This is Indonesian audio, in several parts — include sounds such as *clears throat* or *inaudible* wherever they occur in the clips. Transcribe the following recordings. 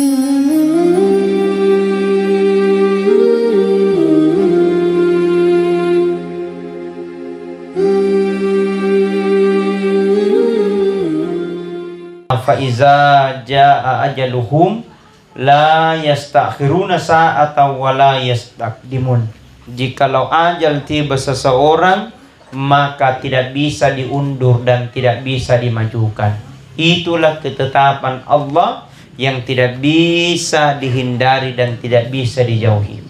Faiza jaa ajaluhum la yastakhiruna sa'ata wa la yastakdimun. Jikalau ajal tiba seseorang maka tidak bisa diundur dan tidak bisa dimajukan. Itulah ketetapan Allah yang tidak bisa dihindari dan tidak bisa dijauhi.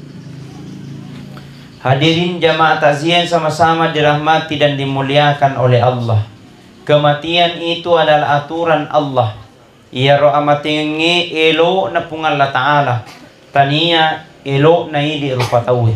Hadirin jamaah takziah sama-sama dirahmati dan dimuliakan oleh Allah. Kematian itu adalah aturan Allah. Ia roh amatingi elo na pungal Allah Ta'ala. Tania elo na idi rupa tawi.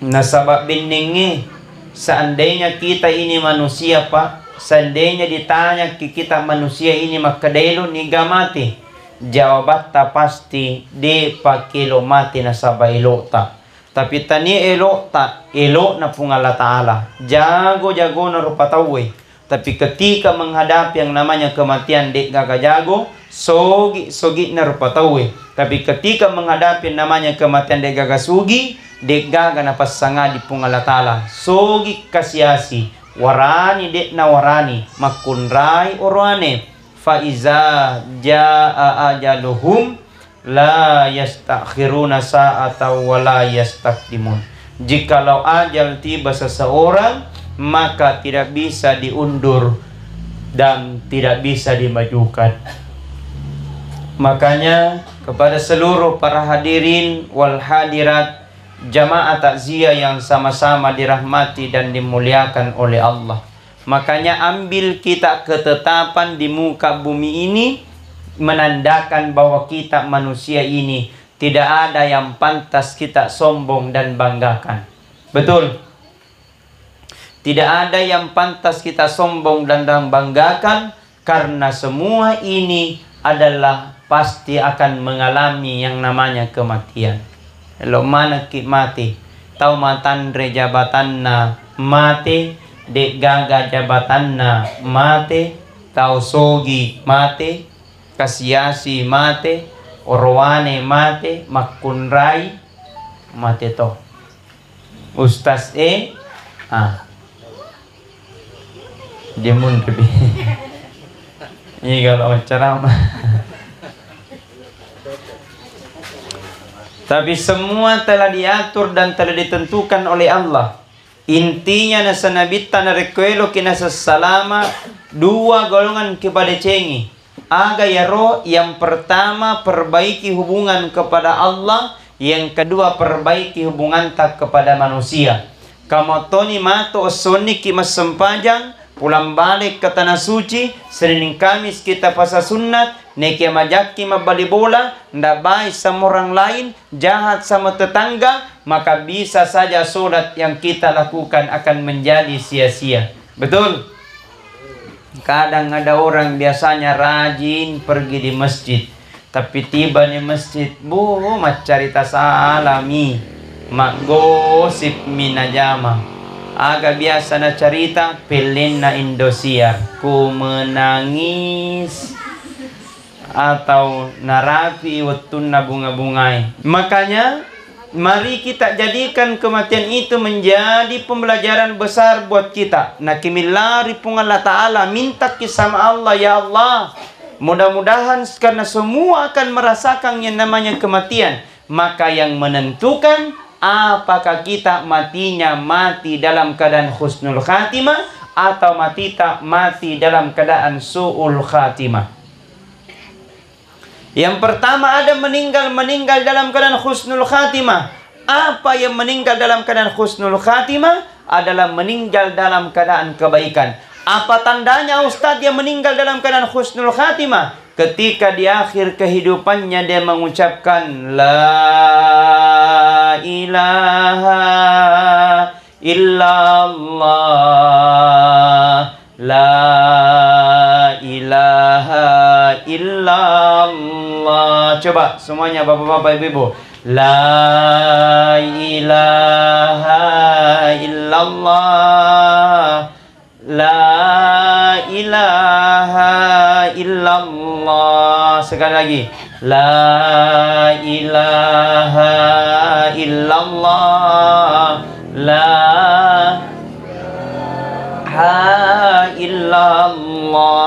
Nasabab biningi seandainya kita ini manusia pak seandainya ditanya kita manusia ini makadelo ni gamati jawabat ta pasti de pakilo mati nasaba elo ta. Tapi tani elo ta elo na pungala taala. Jago jago na rupa tawi tapi ketika menghadapi yang namanya kematian dek jago sogi sogi na rupa tawi tapi ketika menghadapi namanya kematian dek sugi deggaga na pasanga di pungalatala sogi kasiasi warani dek na warani. Makunrai orwane fa iza jaa ajaluhum la yastakhiruna sa'ata wa la yastakdimun. Jikalau ajal tiba seseorang maka tidak bisa diundur dan tidak bisa dimajukan. Makanya kepada seluruh para hadirin wal hadirat jamaah takziah yang sama-sama dirahmati dan dimuliakan oleh Allah. Makanya ambil kita ketetapan di muka bumi ini menandakan bahwa kita manusia ini tidak ada yang pantas kita sombong dan banggakan. Betul? Tidak ada yang pantas kita sombong dan banggakan karena semua ini adalah pasti akan mengalami yang namanya kematian. Lo mana ki mati. Tau matan re jabatan na mati. Dek gaga jabatan na mati. Tau sogi mati. Kasiasi mati. Orwane mati. Makunrai mati to. Ustaz E. Ah. Jemun kebi. *laughs* Ini kalau ceramah. *laughs* Tapi semua telah diatur dan telah ditentukan oleh Allah. Intinya nasa nabita na rekwelo kinasa salama dua golongan kepada cengi. Aga yaro yang pertama perbaiki hubungan kepada Allah, yang kedua perbaiki hubungan tak kepada manusia. Kamu toni mato osoni kimas sempajang, pulang balik ke tanah suci, Senin Kamis kita pasal sunat, Neki majaki mabali bola, ndak baik sama orang lain, jahat sama tetangga, maka bisa saja solat yang kita lakukan akan menjadi sia-sia. Betul? Kadang ada orang biasanya rajin pergi di masjid, tapi tiba di masjid, bu, mak cerita salami, mak gosip minajama. Agak biasa na cerita, pelin na Indosiar, ku menangis atau narapi wattunna bunga-bungai. Makanya mari kita jadikan kematian itu menjadi pembelajaran besar buat kita. Nakimilari pun Allah Ta'ala minta kisah Allah ya Allah. Mudah-mudahan karena semua akan merasakan yang namanya kematian. Maka yang menentukan apakah kita matinya mati dalam keadaan husnul khatimah atau mati tak mati dalam keadaan su'ul khatimah. Yang pertama ada meninggal meninggal dalam keadaan husnul khatimah. Apa yang meninggal dalam keadaan husnul khatimah adalah meninggal dalam keadaan kebaikan. Apa tandanya Ustadz yang meninggal dalam keadaan husnul khatimah? Ketika di akhir kehidupannya dia mengucapkan La ilaha illallah Semuanya bapak-bapak ibu-ibu. La ilaha illallah. La ilaha illallah. Sekali lagi. La ilaha illallah. La ilaha illallah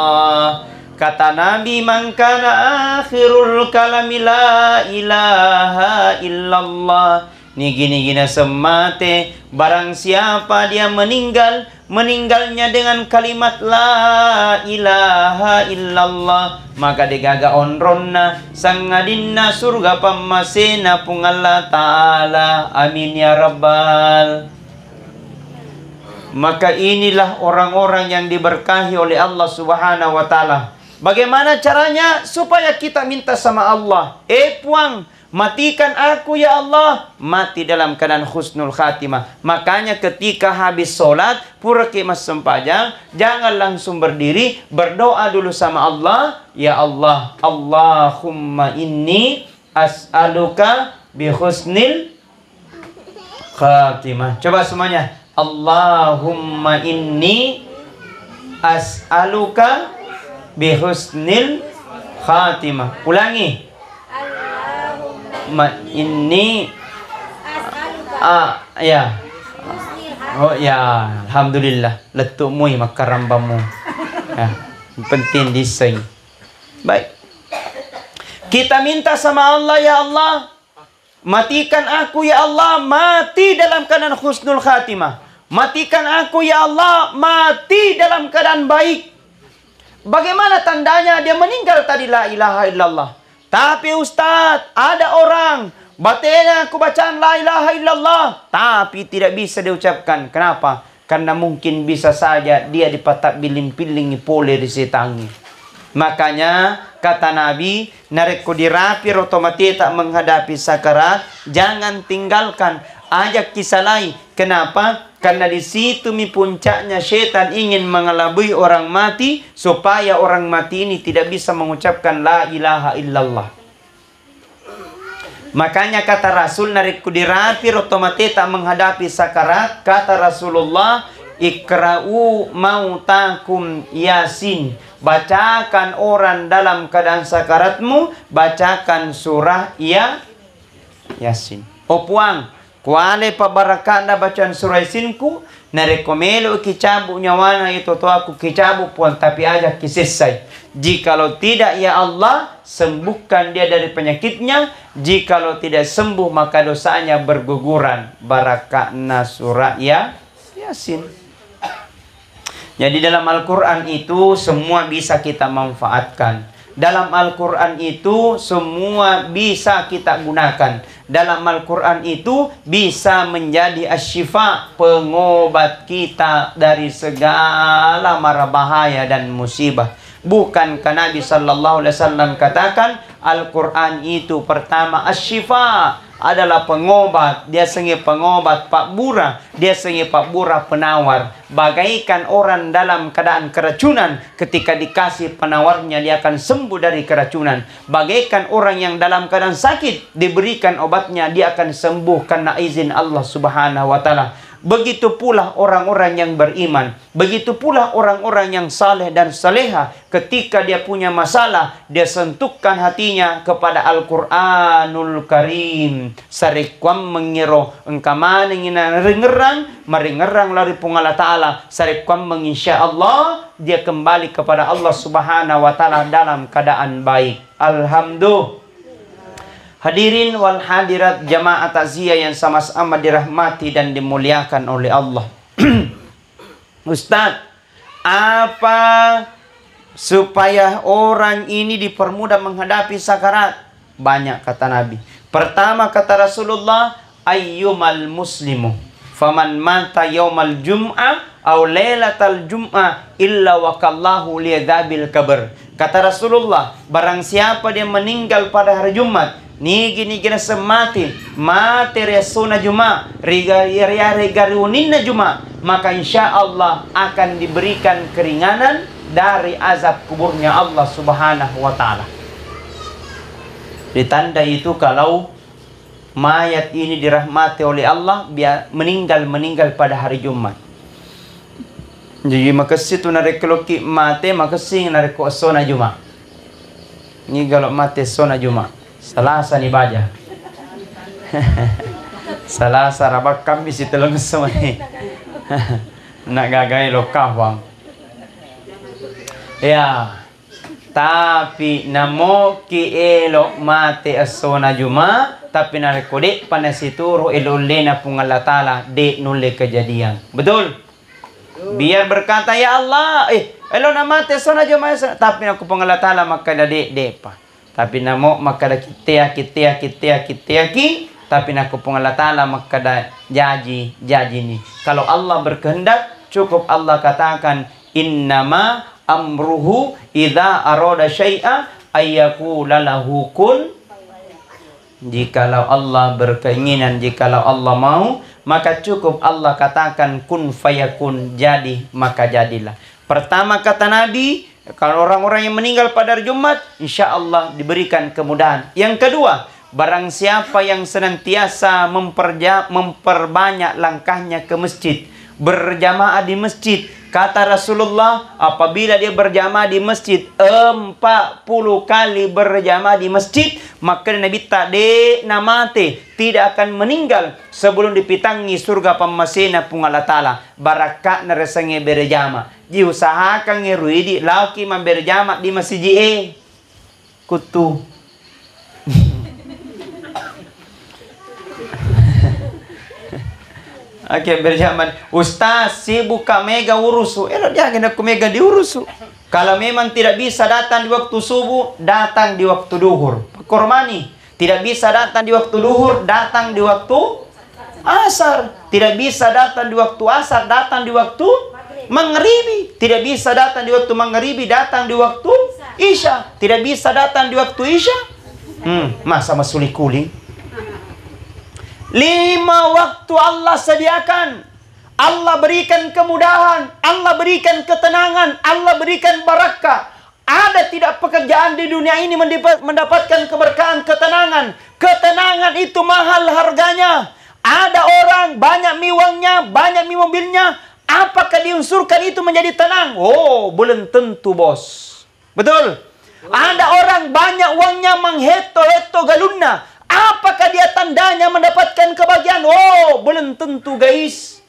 Kata Nabi man kana akhirul kalami la ilaha illallah. Ni gini-gini semate Barang siapa dia meninggal Meninggalnya dengan kalimat La ilaha illallah Maka digaga onronna Sangadinna surga pamasena pung Allah Ta'ala. Amin ya Rabbal. Maka inilah orang-orang yang diberkahi oleh Allah Subhanahu wa taala. Bagaimana caranya supaya kita minta sama Allah? Eh puang, matikan aku ya Allah. Mati dalam keadaan husnul khatimah. Makanya ketika habis sholat, pura kemas sempajang, jangan langsung berdiri, berdoa dulu sama Allah. Ya Allah, Allahumma inni as'aluka bi husnil khatimah. Coba semuanya. Allahumma inni as'aluka bihusnil khatimah. Ulangi. Ma ini ah ya. Oh ya, alhamdulillah. Letukmu maka rambamu. Ya, penting desain. Baik. Kita minta sama Allah ya Allah, matikan aku ya Allah mati dalam keadaan husnul khatimah. Matikan aku ya Allah mati dalam keadaan baik. Bagaimana tandanya dia meninggal tadi la ilaha illallah. Tapi Ustaz, ada orang batenya aku bacaan la ilaha illallah, tapi tidak bisa diucapkan. Kenapa? Karena mungkin bisa saja dia dipatak bilin-pilingi pole di setangi. Makanya kata Nabi, narik dirapi otomatis tak menghadapi sakarat, jangan tinggalkan ajak lain. Kenapa? Karena di situ mi puncaknya setan ingin mengelabui orang mati supaya orang mati ini tidak bisa mengucapkan la ilaha illallah. Makanya kata Rasul narik kudirapi otomatis tak menghadapi sakarat. Kata Rasulullah ikra'u mautakum yasin. Bacakan orang dalam keadaan sakaratmu. Bacakan surah ya yasin. Opuang. Kuale pabarakanda bacaan surah sinku na rekomelo kicabu nyawana aku kicabu puan tapi aja kisisai. Jikalau tidak ya Allah sembuhkan dia dari penyakitnya. Jikalau tidak sembuh maka dosanya berguguran. Barakana surah ya Yasin. Jadi dalam Al-Quran itu semua bisa kita manfaatkan. Dalam Al-Quran itu semua bisa kita gunakan dalam Al-Quran itu bisa menjadi asyifa pengobat kita dari segala mara bahaya dan musibah. Bukankah Nabi Sallallahu Alaihi Wasallam katakan Al-Quran itu pertama asyifa adalah pengobat. Dia sengi pengobat Pak Bura. Dia sengi Pak Bura penawar. Bagaikan orang dalam keadaan keracunan. Ketika dikasih penawarnya dia akan sembuh dari keracunan. Bagaikan orang yang dalam keadaan sakit. Diberikan obatnya dia akan sembuh karena izin Allah subhanahu ta'ala. Begitu pula orang-orang yang beriman. Begitu pula orang-orang yang saleh dan saleha. Ketika dia punya masalah, dia sentuhkan hatinya kepada Al-Quranul Karim. Sarikwam mengiro engkaman ingin ringerang, meringerang lari pungala ta'ala. Sarikwam menginsya Allah, dia kembali kepada Allah subhanahu wa ta'ala dalam keadaan baik. Alhamdulillah. Hadirin wal hadirat jamaah takziah yang sama-sama dirahmati dan dimuliakan oleh Allah. *clears throat* Ustaz, apa supaya orang ini dipermudah menghadapi sakarat? Banyak kata Nabi. Pertama kata Rasulullah, ayyumal muslimu faman mata yaumal jum'ah aw lailatal jum'ah illa wakallahu liyadhabil kabr. Kata Rasulullah, barang siapa dia meninggal pada hari Jumat, Nigi nigi na semati mati resuna juma riga riga riga na juma maka insya Allah akan diberikan keringanan dari azab kuburnya Allah Subhanahu wa taala. Ditanda itu kalau mayat ini dirahmati oleh Allah biar meninggal meninggal pada hari Jumat. Jadi makasih tu narik keloki mate makasih narik kuasona Jumat. Ni kalau mati sona Juma. Selasa ni baja. *laughs* Selasa rabak kami si telung. *laughs* Nak gagai lo kawang. Ya. Tapi namo ki elok mati asona Juma tapi narekode panasituro ilole na pungalatala de nule kejadian. Betul? Biar berkata ya Allah, eh elo na mati asona Juma tapi aku pungalatala maka de de pa. Tapi namo maka da kitea kitea kitea kitea ki. Tapi naku pungalatala maka da jaji jaji ni. Kalau Allah berkehendak cukup Allah katakan innama amruhu idza arada syai'a ayyakula lahu kun. Jikalau Allah berkeinginan jikalau Allah mau maka cukup Allah katakan kun fayakun jadi maka jadilah. Pertama kata Nabi kalau orang-orang yang meninggal pada hari Jumat insya Allah diberikan kemudahan yang kedua barang siapa yang senantiasa memperja, memperbanyak langkahnya ke masjid berjamaah di masjid Kata Rasulullah, apabila dia berjamaah di masjid 40 kali berjamaah di masjid, maka Nabi tadi namate tidak akan meninggal sebelum dipitangi surga pemasina pungalatala. Barakah narasangi berjamaah. Diusahakan ngerui di laki berjamaah di masjid e. Kutu. *laughs* Oke berjaman Ustaz sibuk mega urusu. Elok dia aku mega diurusu Kalau memang tidak bisa datang di waktu subuh Datang di waktu duhur. Kormani Tidak bisa datang di waktu duhur Datang di waktu asar. Tidak bisa datang di waktu asar Datang di waktu Mengheribi Tidak bisa datang di waktu mengheribi Datang di waktu Isya Tidak bisa datang di waktu Isya Hmm, masa masuli kuling Lima waktu Allah sediakan. Allah berikan kemudahan. Allah berikan ketenangan. Allah berikan barakah. Ada tidak pekerjaan di dunia ini mendapatkan keberkahan, ketenangan. Ketenangan itu mahal harganya. Ada orang banyak miwangnya, banyak mi mobilnya. Apakah diunsurkan itu menjadi tenang? Oh, belum tentu bos. Betul? Ada orang banyak uangnya mengheto-heto galunna. Apakah dia tandanya mendapatkan kebahagiaan? Oh, belum tentu guys.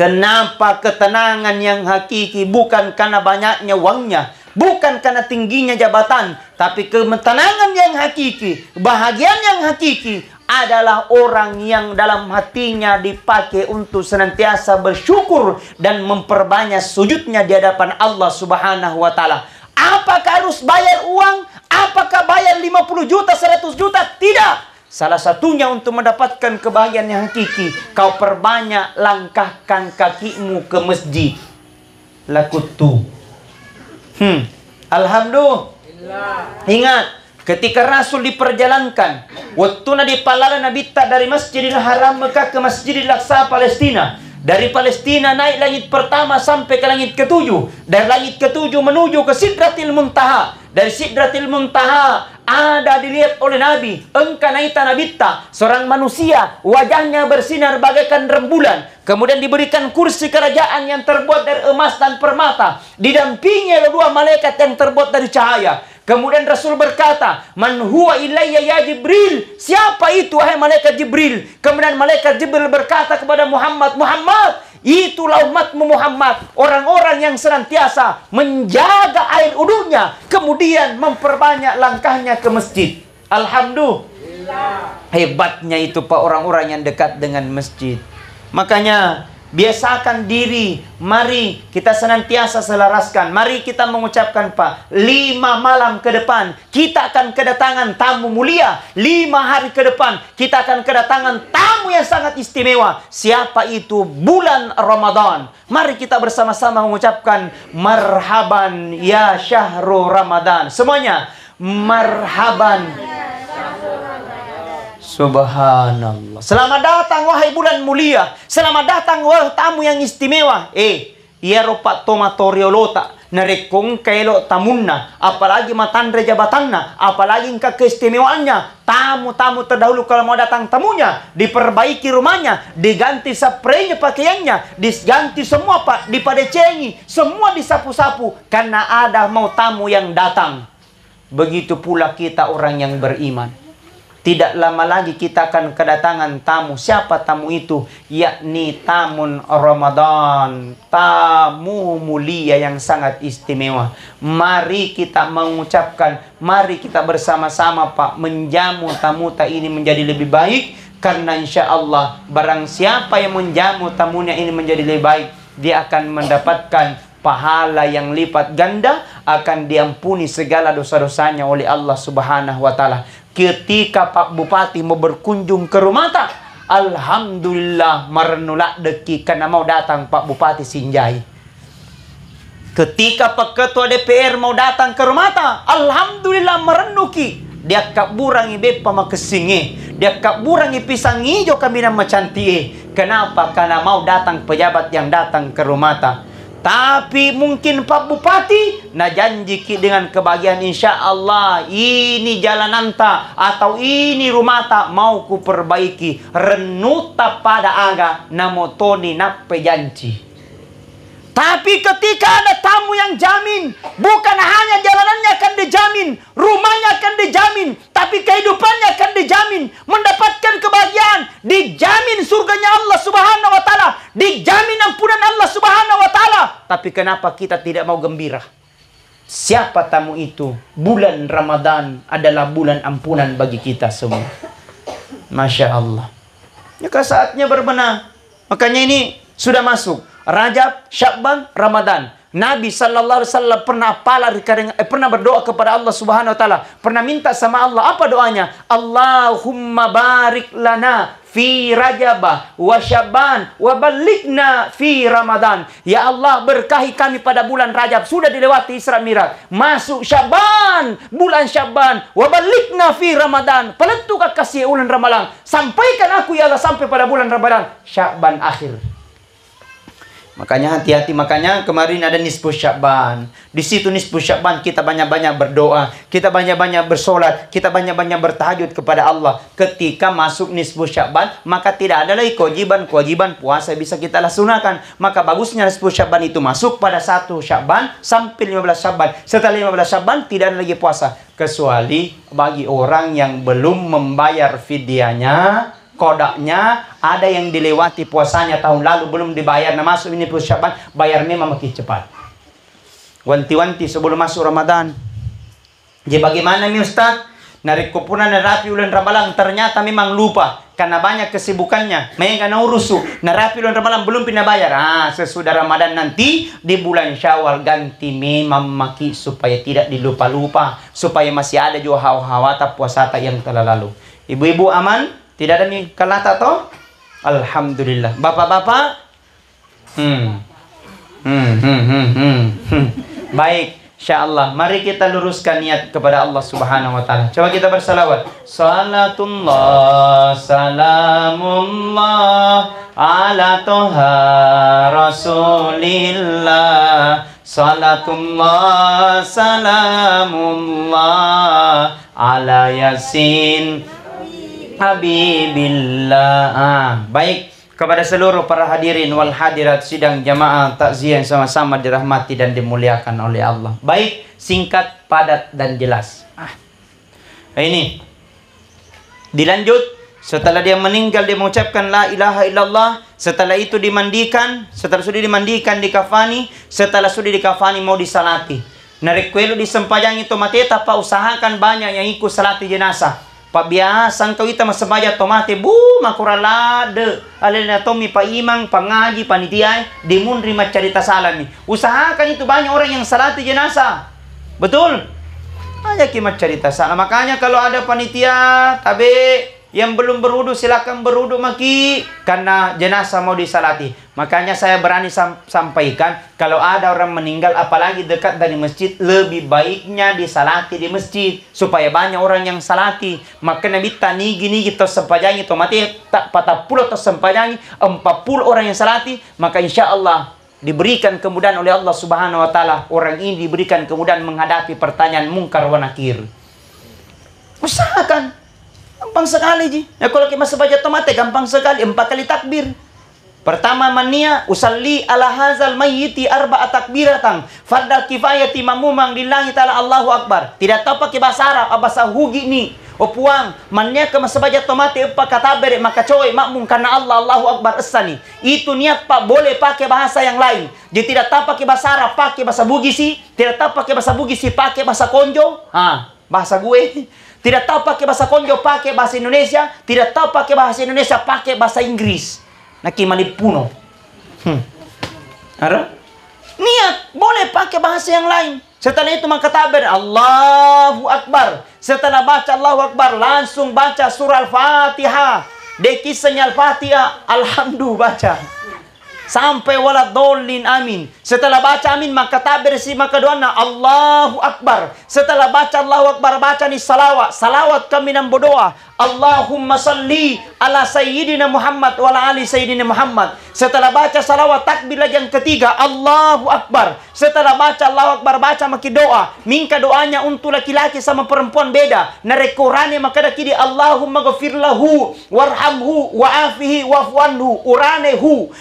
Kenapa ketenangan yang hakiki bukan karena banyaknya uangnya, bukan karena tingginya jabatan, tapi ketenangan yang hakiki, bahagian yang hakiki adalah orang yang dalam hatinya dipakai untuk senantiasa bersyukur dan memperbanyak sujudnya di hadapan Allah Subhanahu wa taala. Apakah harus bayar uang? Apakah bayar 50 juta, 100 juta? Tidak. Salah satunya untuk mendapatkan kebahagiaan yang hakiki. Kau perbanyak langkahkan kakimu ke masjid. Lakutu. Hmm. Alhamdulillah. Ingat. Ketika Rasul diperjalankan. Waktu Nabi Palala Nabi tak dari Masjidil Haram Mekah ke Masjidil Aqsa Palestina. Dari Palestina naik langit pertama sampai ke langit ketujuh. Dari langit ketujuh menuju ke Sidratil Muntaha. Dari Sidratil Muntaha ada dilihat oleh Nabi. Engkau naita nabita. Seorang manusia. Wajahnya bersinar bagaikan rembulan. Kemudian diberikan kursi kerajaan yang terbuat dari emas dan permata. Didampingi oleh dua malaikat yang terbuat dari cahaya. Kemudian Rasul berkata, "Man huwa ilayya ya Jibril?" Siapa itu wahai malaikat Jibril? Kemudian malaikat Jibril berkata kepada Muhammad, "Muhammad, itulah umatmu Muhammad, orang-orang yang senantiasa menjaga air udunya, kemudian memperbanyak langkahnya ke masjid." Alhamdulillah. Hebatnya itu Pak orang-orang yang dekat dengan masjid. Makanya Biasakan diri. Mari kita senantiasa selaraskan. Mari kita mengucapkan Pak. Lima malam ke depan. Kita akan kedatangan tamu mulia. Lima hari ke depan. Kita akan kedatangan tamu yang sangat istimewa. Siapa itu? Bulan Ramadan. Mari kita bersama-sama mengucapkan. Marhaban ya syahrul Ramadan. Semuanya. Marhaban. Subhanallah. Selamat datang wahai bulan mulia. Selamat datang wahai tamu yang istimewa. Eh, ia ropa tomatorio lota. Narekong kailo tamunna. Apalagi matandre jabatanna. Apalagi engkau keistimewaannya. Tamu-tamu terdahulu kalau mau datang tamunya. Diperbaiki rumahnya. Diganti spraynya pakaiannya. Diganti semua pak. Dipadecengi. Semua disapu-sapu. Karena ada mau tamu yang datang. begitu pula kita orang yang beriman. Tidak lama lagi kita akan kedatangan tamu. Siapa tamu itu? Yakni tamun Ramadan. Tamu mulia yang sangat istimewa. Mari kita mengucapkan, mari kita bersama-sama Pak menjamu tamu tak ini menjadi lebih baik. Karena insya Allah barang siapa yang menjamu tamunya ini menjadi lebih baik. Dia akan mendapatkan pahala yang lipat ganda akan diampuni segala dosa-dosanya oleh Allah Subhanahu wa taala. Ketika Pak Bupati mau berkunjung ke rumah tak, Alhamdulillah merenulak deki karena mau datang Pak Bupati Sinjai. Ketika Pak Ketua DPR mau datang ke rumah tak, Alhamdulillah merenuki. Dia kaburangi bepa makesingi. Dia kaburangi pisang hijau kami nama cantik. Kenapa? Karena mau datang pejabat yang datang ke rumah tak. Tapi mungkin Pak Bupati na janji dengan kebahagiaan insya Allah ini jalan anta atau ini rumah tak mau ku perbaiki renuta pada aga namo Tony nape janji. Tapi ketika ada tamu yang jamin, bukan hanya jalanannya akan dijamin, rumahnya akan dijamin, tapi kehidupannya akan dijamin, mendapatkan kebahagiaan, dijamin surganya Allah Subhanahu wa taala, dijamin ampunan Allah Subhanahu wa taala. Tapi kenapa kita tidak mau gembira? Siapa tamu itu? Bulan Ramadan adalah bulan ampunan bagi kita semua. Masya Allah. Ya saatnya berbenah. Makanya ini sudah masuk. Rajab, Syakban, Ramadan. Nabi sallallahu alaihi wasallam pernah pala eh, pernah berdoa kepada Allah Subhanahu wa taala, pernah minta sama Allah apa doanya? Allahumma barik lana fi Rajab wa Syaban wa balikna fi Ramadan. Ya Allah berkahi kami pada bulan Rajab sudah dilewati Isra Mi'raj. Masuk Syaban, bulan Syaban wa balikna fi Ramadan. Pelentukah kasih bulan Ramadan. Sampaikan aku ya Allah sampai pada bulan Ramadan. Syaban akhir. Makanya hati-hati makanya kemarin ada nisfu Syakban. Di situ nisfu Syakban kita banyak-banyak berdoa, kita banyak-banyak bersolat, kita banyak-banyak bertahajud kepada Allah. Ketika masuk nisfu Syakban, maka tidak ada lagi kewajiban-kewajiban puasa bisa kita laksanakan. Maka bagusnya nisfu Syakban itu masuk pada satu Syakban sampai 15 Syakban. Setelah 15 Syakban tidak ada lagi puasa kecuali bagi orang yang belum membayar fidyahnya kodaknya ada yang dilewati puasanya tahun lalu belum dibayar. Nah masuk ini puasa Syaban bayar memang makin cepat. Wanti-wanti sebelum masuk Ramadan. Jadi bagaimana nih Ustaz? Narik kupunan rapi bulan Ramadan. Ternyata memang lupa karena banyak kesibukannya. Mereka urusu. Narapi bulan Ramadan belum pindah bayar. Ah sesudah Ramadan nanti di bulan Syawal ganti memang maki supaya tidak dilupa-lupa. Supaya masih ada juga hawa-hawa puasa yang telah lalu. Ibu-ibu aman tidak ada kalata toh? Alhamdulillah. Bapak-bapak? Hmm. Hmm, hmm, hmm, hmm. hmm. Baik. InsyaAllah. Mari kita luruskan niat kepada Allah subhanahu wa ta'ala. Coba kita bersalawat. Salatullah, salamullah, ala toha rasulillah. Salatullah, salamullah, ala yasin habibillah. Ah, baik kepada seluruh para hadirin wal hadirat sidang jamaah takziah yang sama-sama dirahmati dan dimuliakan oleh Allah. Baik, singkat, padat dan jelas. Ah. Ini dilanjut setelah dia meninggal dia mengucapkan la ilaha illallah setelah itu dimandikan setelah sudah dimandikan dikafani setelah sudah dikafani mau disalati narik kuelu disempajang itu mati apa usahakan banyak yang ikut salati jenazah Pak biasa kau ita masabaya tomate bu makuralade alena tomi pa imang pangaji panitia dimunri carita salami usahakan itu banyak orang yang salati jenazah. Betul? Aja kimat cerita salah. Makanya kalau ada panitia tabe yang belum berwudu silakan berwudu maki karena jenazah mau disalati. Makanya saya berani sam sampaikan kalau ada orang meninggal apalagi dekat dari masjid lebih baiknya disalati di masjid supaya banyak orang yang salati. Maka Nabi tani gini kita sempajangi to mati tak patah puluh atau sempajangi empat puluh orang yang salati maka insya Allah diberikan kemudahan oleh Allah Subhanahu wa taala orang ini diberikan kemudahan menghadapi pertanyaan mungkar wa nakir. Usahakan Gampang sekali ji. Ya kalau kita baca tomate gampang sekali empat kali takbir. Pertama mania usalli ala hazal mayyiti arba'a takbiratang fardal kifayati mamumang lillahi ta'ala Allahu akbar. Tidak tahu pakai bahasa Arab, bahasa hugi ni. O puang, mania ke masabaja tomate apa kata bere maka coy makmum karena Allah Allahu akbar esani. Itu niat Pak boleh pakai bahasa yang lain. Jadi tidak tahu pakai bahasa Arab, pakai bahasa Bugisi, tidak tahu pakai bahasa Bugisi, pakai bahasa Konjo. Ah, bahasa gue. Tidak tahu pakai bahasa Konjo, pakai bahasa Indonesia. Tidak tahu pakai bahasa Indonesia, pakai bahasa Inggris nakimalipuno. Hmm. Ada? Niat, boleh pakai bahasa yang lain. Setelah itu maka tabir Allahu Akbar. Setelah baca Allahu Akbar, langsung baca surah Al-Fatihah. Dekisanya Al-Fatihah, Alhamdulillah baca. Sampai wala dolin amin. Setelah baca amin, maka tabir si maka doana Allahu Akbar. Setelah baca Allahu Akbar, baca ni salawat. Salawat kami nan berdoa. Allahumma salli ala sayyidina Muhammad wa ali sayyidina Muhammad. Setelah baca salawat takbir lagi yang ketiga Allahu Akbar. Setelah baca Allahu Akbar baca maki doa. Minta doanya untuk laki-laki sama perempuan beda. Narekurane maka dah kidi Allahumma ghafir lahu warhamhu wa'afihi wa'fuanhu urane hu.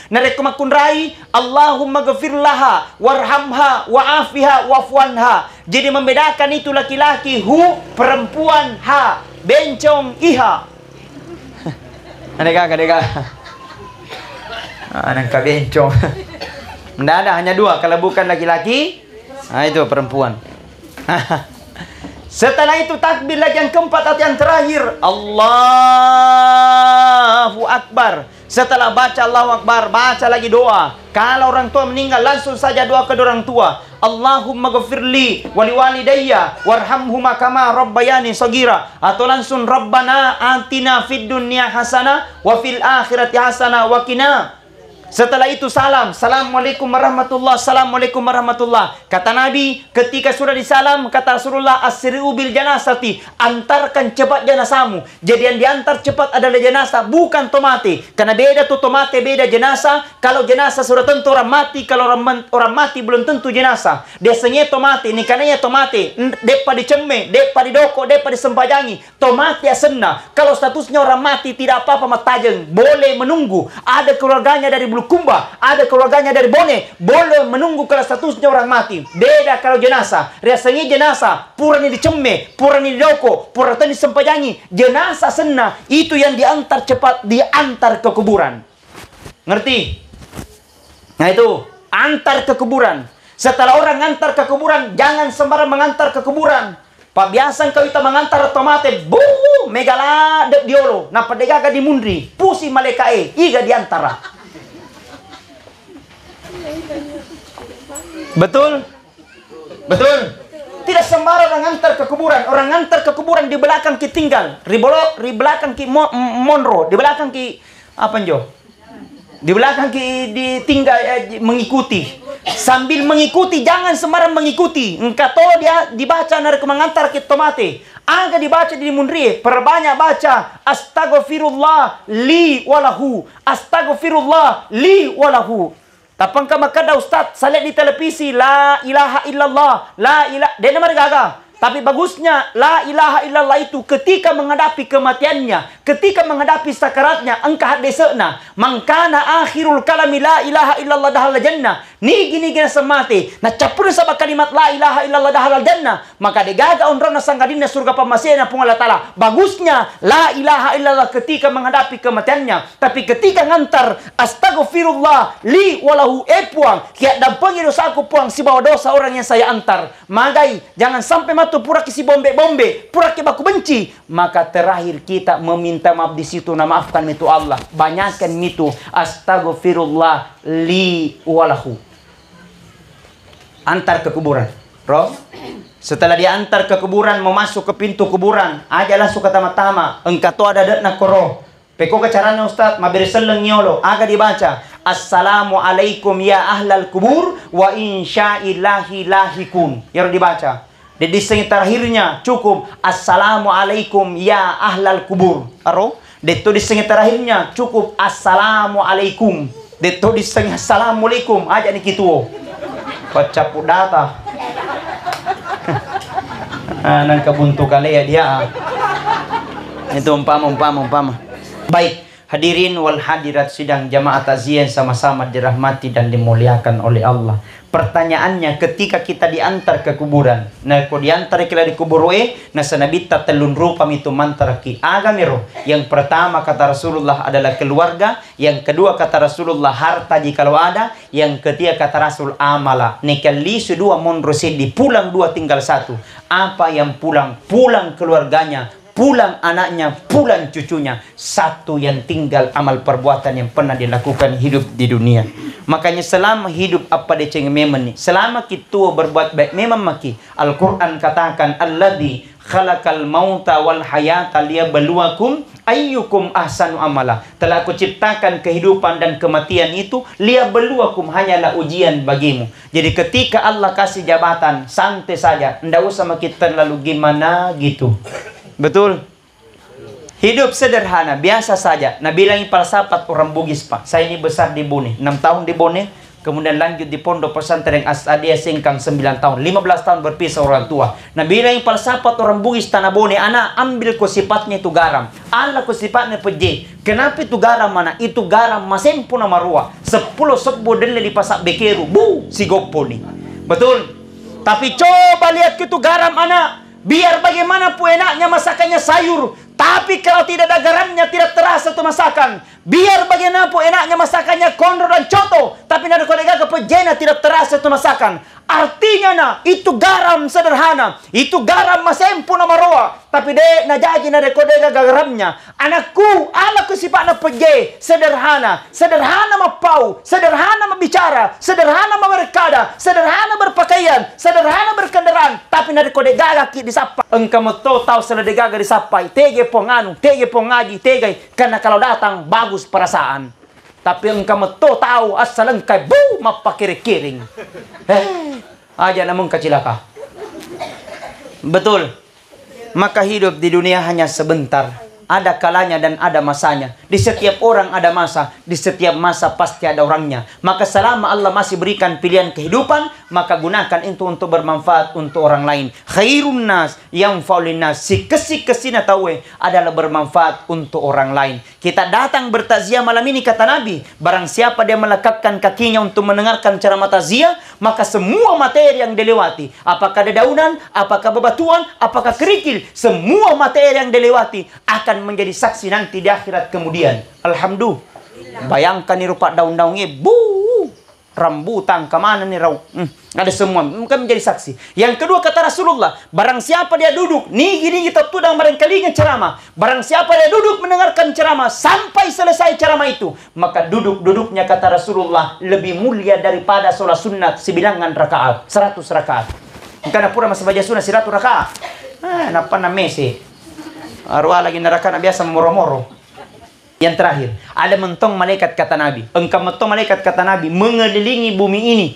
Nareku rai Allahumma ghafir laha warhamha wa'afiha wa'fuanha. Jadi membedakan itu laki-laki hu perempuan ha bencong iha. Adeka. Anak ah, bencong. Tidak ada hanya dua. Kalau bukan laki-laki, nah itu perempuan. Setelah itu takbir lagi yang keempat atau yang terakhir. Allahu Akbar. Setelah baca Allahu Akbar, baca lagi doa. Kalau orang tua meninggal, langsung saja doa ke orang tua. Allahumma ghafirli wali walidayya warhamhuma kama rabbayani sagira atau langsung Rabbana atina fid dunya hasana wa fil akhirati hasana wa qina setelah itu salam. Assalamualaikum warahmatullah. Assalamualaikum warahmatullah. Kata Nabi, ketika sudah disalam, kata Rasulullah, asri'u bil janasati. Antarkan cepat jenazahmu. Jadi yang diantar cepat adalah jenazah, bukan tomate. Karena beda tuh tomate, beda jenazah. Kalau jenazah sudah tentu orang mati, kalau orang, orang mati belum tentu jenazah. Biasanya tomate, ini karena tomate. Depa diceme, depa didoko, depa disempajangi. Tomate asena. Kalau statusnya orang mati, tidak apa-apa matajeng. Boleh menunggu. Ada keluarganya dari Bulukumba, ada keluarganya dari Bone, boleh menunggu kalau statusnya orang mati. Beda kalau jenazah. Rasanya jenazah, pura ini diceme, pura ini didoko, pura ini sempajangi. Jenazah sena, itu yang diantar cepat, diantar ke kuburan. Ngerti? Nah itu, antar ke kuburan. Setelah orang antar ke kuburan, jangan sembarang mengantar ke kuburan. Pak biasa kau itu mengantar tomate, bu, megala diolo, na padegaga di mundri, pusi malekae, iga di antara. Betul? Betul? Tidak sembarang orang antar ke kuburan. Orang antar ke kuburan di belakang ki tinggal. Ribolo, di belakang ki mo, monro, di belakang ki apa njo? Di belakang ki ditinggal eh, mengikuti. Sambil mengikuti jangan sembarang mengikuti. Engkau dia dibaca nari mengantar ki tomate. Aga dibaca di mundri, perbanyak baca astagfirullah li walahu, astagfirullah li walahu. Tapang ka makada ustaz, salit di televisi, la ilaha illallah, la ilaha, dia nama gaga. Tapi bagusnya la ilaha illallah itu ketika menghadapi kematiannya, ketika menghadapi sakaratnya, engkau hadesena, mangkana akhirul kalami la ilaha illallah dahal jannah. Ni gini gini semati. Nah capur sama kalimat la ilaha illallah dahal jannah, maka degaga onrona sanggadina surga pamasena pun Allah Taala. Bagusnya la ilaha illallah ketika menghadapi kematiannya, tapi ketika ngantar astagfirullah li walahu epuang, kiat dampengi dosaku puang si bawa dosa orang yang saya antar. Magai jangan sampai mati satu pura kisi bombe-bombe, pura ke baku benci, maka terakhir kita meminta maaf di situ, nah maafkan itu Allah. Banyakkan itu astagfirullah li walahu. Antar ke kuburan. Roh, setelah diantar ke kuburan, mau masuk ke pintu kuburan, aja langsung ke tama-tama. Engkau tu ada nak koro. Peko ke caranya Ustaz, mabiri seleng nyolo. Aga dibaca. Assalamualaikum ya ahlal kubur wa insya'illahi lahikun. Yang dibaca. Di diseng terakhirnya cukup Assalamualaikum ya ahlal kubur. Aro? Dito diseng terakhirnya cukup Assalamualaikum. Dito diseng Assalamualaikum. Aja ni kitu. Pacapu data. *laughs* Anan kabuntu kali ya dia. Itu umpama umpama umpama. Baik. Hadirin wal hadirat sidang jamaah takziah sama-sama dirahmati dan dimuliakan oleh Allah. Pertanyaannya ketika kita diantar ke kuburan, nah kau diantar kita di kubur we, nah sanabita telun rupa itu mantara ki agamiro. Yang pertama kata Rasulullah adalah keluarga, yang kedua kata Rasulullah harta jika ada, yang ketiga kata Rasul amala. Nekali dua di pulang dua tinggal satu. Apa yang pulang? Pulang keluarganya, pulang anaknya, pulang cucunya. Satu yang tinggal amal perbuatan yang pernah dilakukan hidup di dunia. Makanya selama hidup apa dia cengeng memang ni. Selama kita berbuat baik memang maki. Al-Quran katakan Alladhi khalaqal mauta wal hayata liyabluwakum ayyukum ahsanu amala. Telah aku ciptakan kehidupan dan kematian itu liyabluwakum hanyalah ujian bagimu. Jadi ketika Allah kasih jabatan santai saja, ndak usah kita lalu gimana gitu. Betul? Hidup sederhana, biasa saja. Nah bilangi falsafat orang Bugis pak. Saya ini besar di Bone, 6 tahun di Bone. Kemudian lanjut di pondok pesantren Asadia Singkang 9 tahun. 15 tahun berpisah orang tua. Nah bilangi falsafat orang Bugis tanah Bone. Anak ambil ko sifatnya itu garam. Allah ko sifatnya peje. Kenapa itu garam mana? Itu garam masempu nama ruah. Sepuluh sebuah dele di pasak bekeru. Bu, si gopo. Betul? Tapi coba lihat itu garam anak. Biar bagaimanapun enaknya masakannya sayur. Tapi kalau tidak ada garamnya tidak terasa itu masakan. Biar bagaimanapun enaknya masakannya kondro dan coto. Tapi tidak ada kolega kepejena tidak terasa itu masakan. Artinya na itu garam sederhana. Itu garam masempu nama roa. Tapi dek na jaji na kodega garamnya. Anakku, anakku sifat na peje. Sederhana. Sederhana mapau. Sederhana bicara. Sederhana berkada. Sederhana berpakaian. Sederhana berkendaraan. Tapi na kodega ki disapa. Engkau mau tahu sedega disapai. Tege ponganu. Tege pongaji. Tege. Karena kalau datang bagus perasaan. Tapi engkau meto tahu asal engkau bu mapakiring-kiring. *laughs* Eh, aja namun kecilaka. Betul. Maka hidup di dunia hanya sebentar ada kalanya dan ada masanya. Di setiap orang ada masa, di setiap masa pasti ada orangnya. Maka selama Allah masih berikan pilihan kehidupan, maka gunakan itu untuk bermanfaat untuk orang lain. Khairun nas yang faulin nas. Si kesi kesina tahu adalah bermanfaat untuk orang lain. Kita datang bertaziah malam ini kata Nabi, barang siapa dia melekatkan kakinya untuk mendengarkan ceramah taziah, maka semua materi yang dilewati, apakah dedaunan, apakah bebatuan, apakah kerikil, semua materi yang dilewati akan menjadi saksi nanti di akhirat kemudian. Alhamdulillah. Bayangkan nih rupa daun-daunnya, bu, rambutan ke mana nih rau? Hmm, ada semua, mungkin menjadi saksi. Yang kedua kata Rasulullah, barang siapa dia duduk, nih gini kita tudang barangkali ceramah. Barang siapa dia duduk mendengarkan ceramah sampai selesai ceramah itu, maka duduk-duduknya kata Rasulullah lebih mulia daripada sholat sunat sebilangan rakaat, seratus rakaat. Karena pura masa baca sunat seratus rakaat. Ah, napa namanya Arwah lagi neraka biasa moro-moro. Yang terakhir, ada mentong malaikat kata Nabi. Engkau mentong malaikat kata Nabi mengelilingi bumi ini.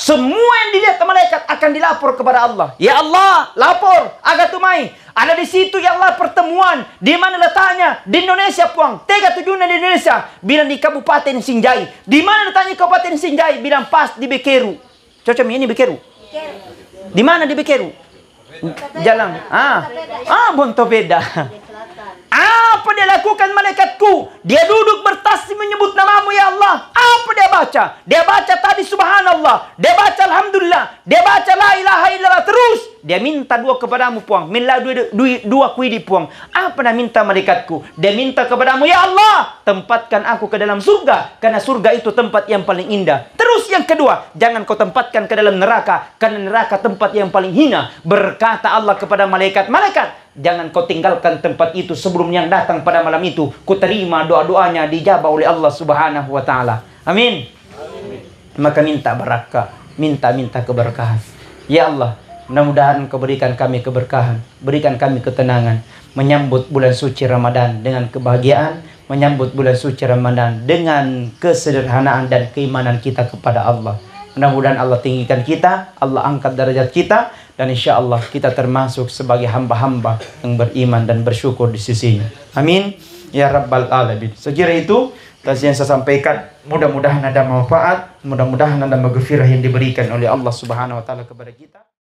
Semua yang dilihat malaikat akan dilapor kepada Allah. Ya Allah, lapor, agak tumai. Ada di situ ya Allah pertemuan. Di mana letaknya? Di Indonesia puang. Tiga tujuan di Indonesia. Bilang di Kabupaten Sinjai. Di mana letaknya Kabupaten Sinjai? Bilang pas di Bekeru. Cocok ini Bekeru. Di mana di Bekeru? Jalan. Ah. Ah, bonto beda. Apa dia lakukan malaikatku? Dia duduk bertasbih menyebut namamu ya Allah. Apa dia baca? Dia baca tadi subhanallah. Dia baca alhamdulillah. Dia baca la ilaha illallah terus. Dia minta dua kepadamu puang. Minta dua, dua, dua kuidi puang. Apa dia minta malaikatku? Dia minta kepadamu ya Allah. Tempatkan aku ke dalam surga. Karena surga itu tempat yang paling indah. Terus yang kedua. Jangan kau tempatkan ke dalam neraka. Karena neraka tempat yang paling hina. Berkata Allah kepada malaikat-malaikat. Jangan kau tinggalkan tempat itu sebelum yang datang pada malam itu. Ku terima doa-doanya dijabah oleh Allah Subhanahu wa taala. Amin. Maka minta barakah, minta-minta keberkahan. Ya Allah, mudah-mudahan Kau berikan kami keberkahan, berikan kami ketenangan menyambut bulan suci Ramadan dengan kebahagiaan, menyambut bulan suci Ramadan dengan kesederhanaan dan keimanan kita kepada Allah. Mudah-mudahan Allah tinggikan kita, Allah angkat derajat kita, dan insya Allah kita termasuk sebagai hamba-hamba yang beriman dan bersyukur di sisinya. Amin. Ya Rabbal Alamin. Sekira itu tadi yang saya sampaikan. Mudah-mudahan ada manfaat. Mudah-mudahan ada maghfirah yang diberikan oleh Allah Subhanahu Wa Taala kepada kita.